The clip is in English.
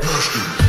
Pastor